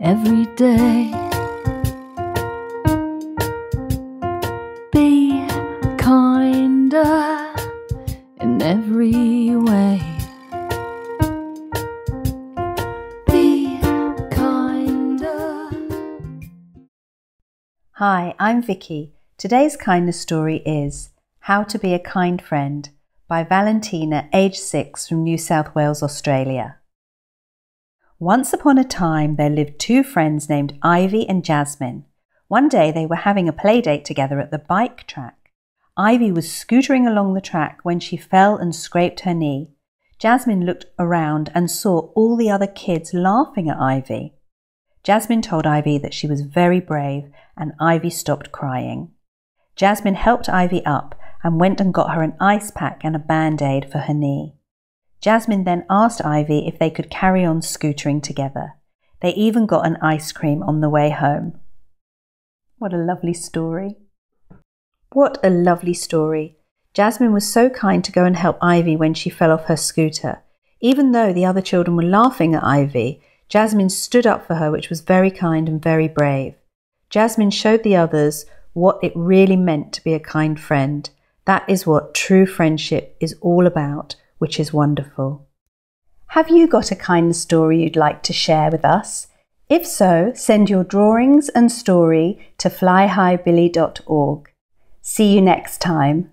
every day. Be kinder in every way. Be kinder. Hi, I'm Vicky. Today's kindness story is How to Be a Kind Friend by Valentina, age 6 from New South Wales, Australia. Once upon a time, there lived two friends named Ivy and Jasmine. One day, they were having a play date together at the bike track. Ivy was scootering along the track when she fell and scraped her knee. Jasmine looked around and saw all the other kids laughing at Ivy. Jasmine told Ivy that she was very brave, and Ivy stopped crying. Jasmine helped Ivy up and went and got her an ice pack and a band aid for her knee. Jasmine then asked Ivy if they could carry on scootering together. They even got an ice cream on the way home. What a lovely story. What a lovely story. Jasmine was so kind to go and help Ivy when she fell off her scooter. Even though the other children were laughing at Ivy, Jasmine stood up for her, which was very kind and very brave. Jasmine showed the others what it really meant to be a kind friend that is what true friendship is all about, which is wonderful. Have you got a kindness story you'd like to share with us? If so, send your drawings and story to flyhighbilly.org. See you next time.